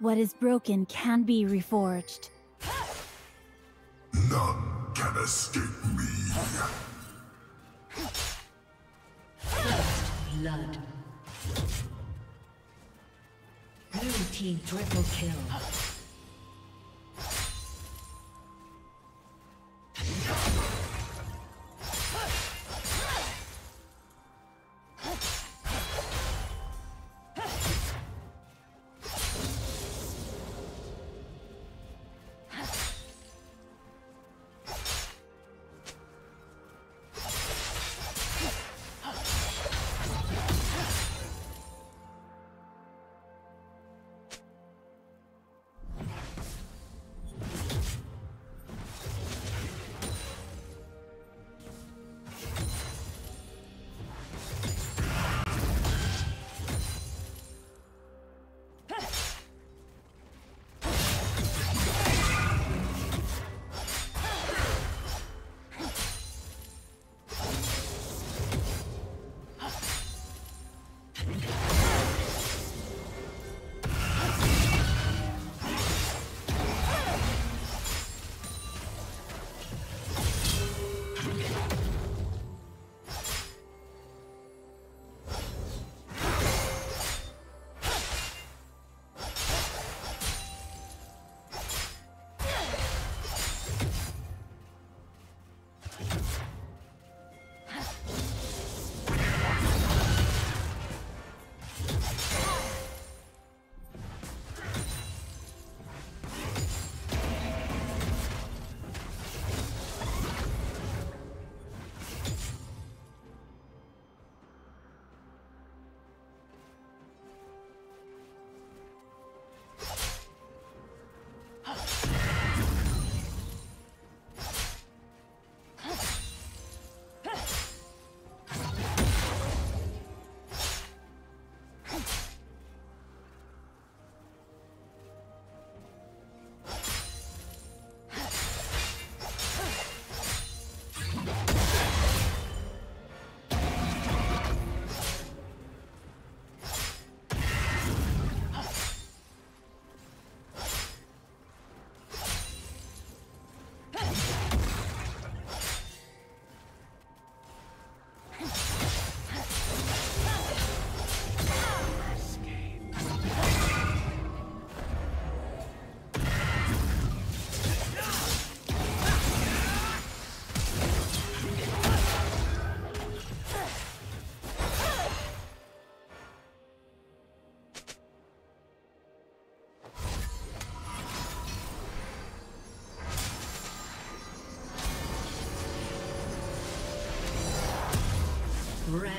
What is broken can be reforged. None can escape me. First blood. Blue team triple kill.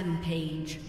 Rampage.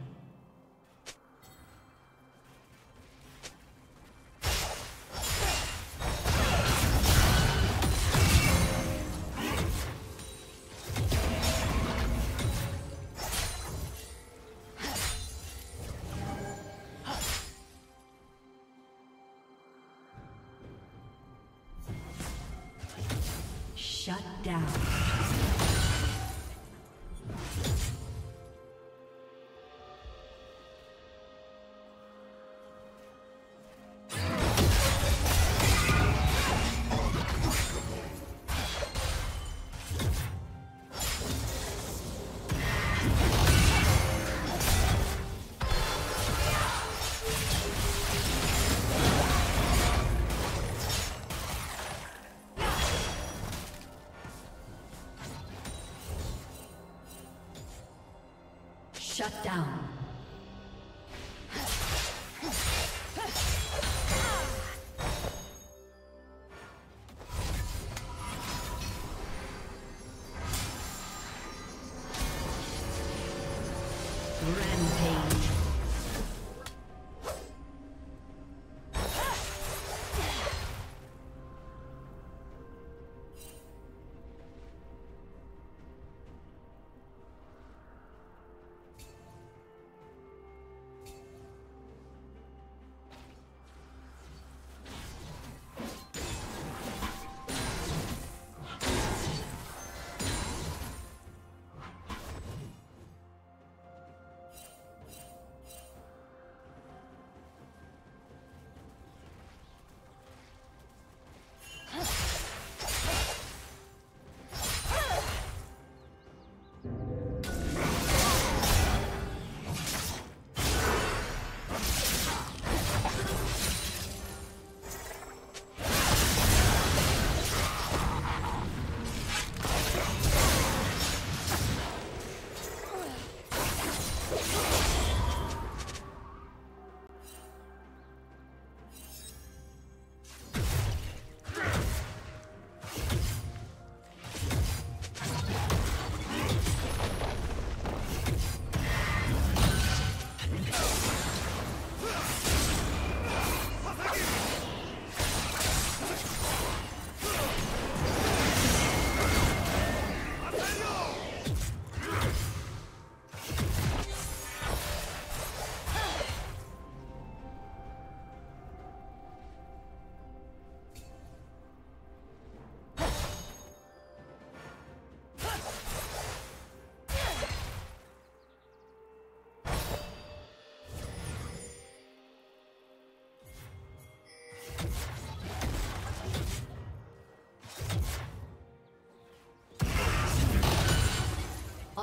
Shut down.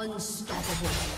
Unstoppable.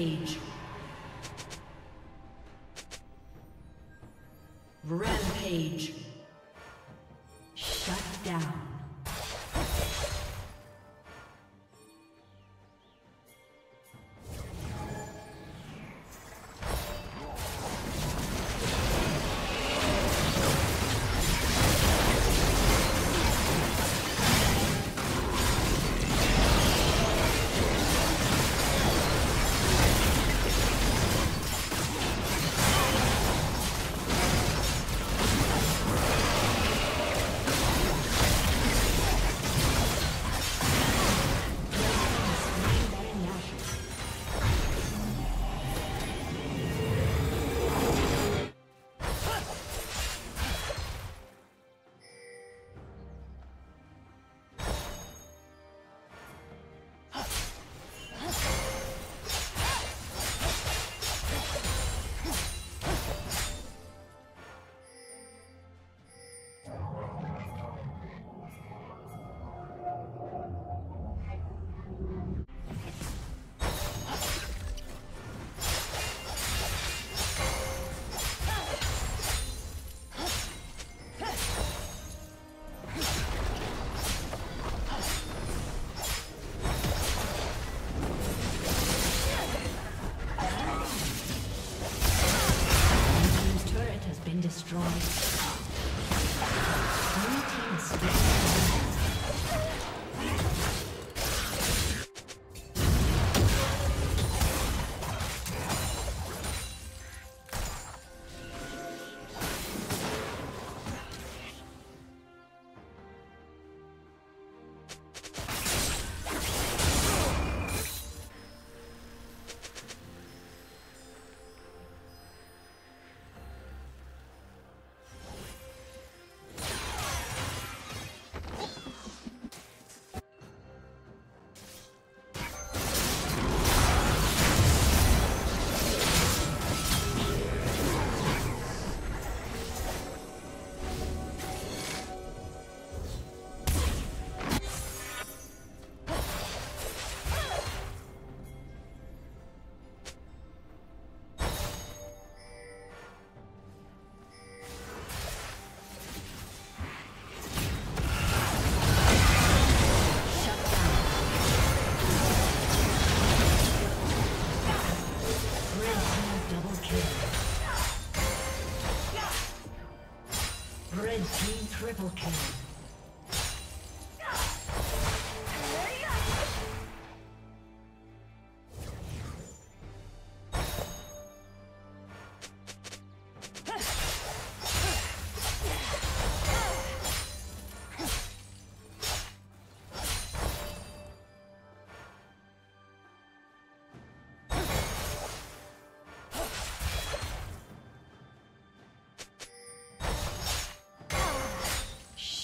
Rampage. Rampage. Shut down. Triple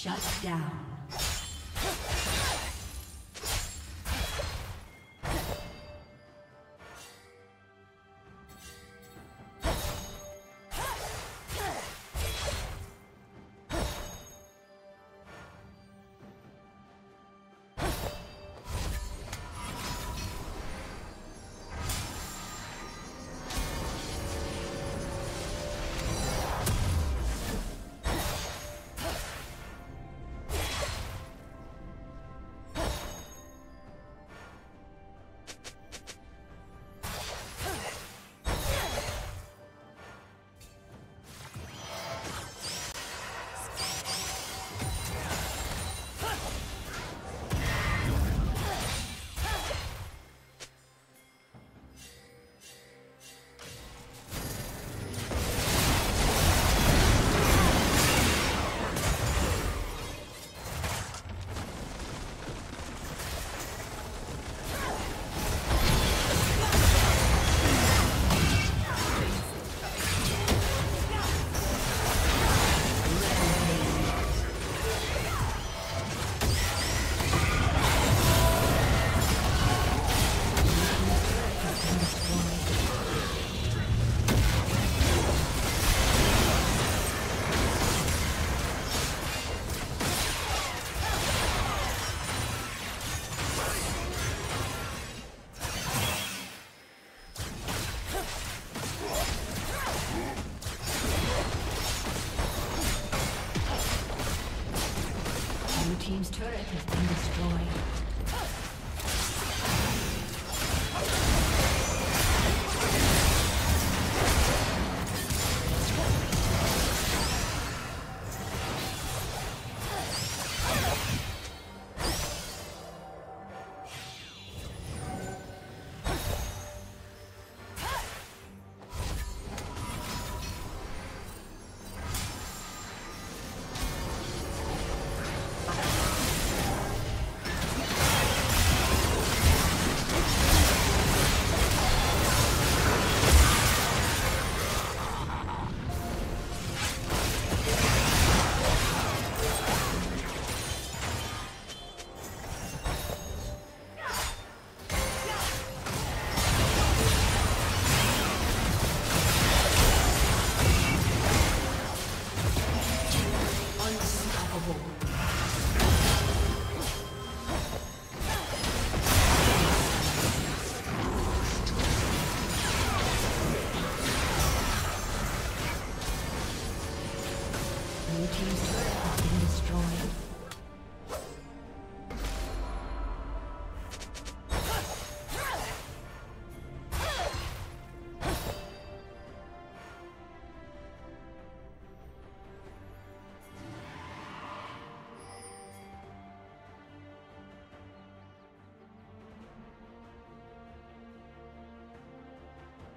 Shut down.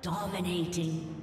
Dominating.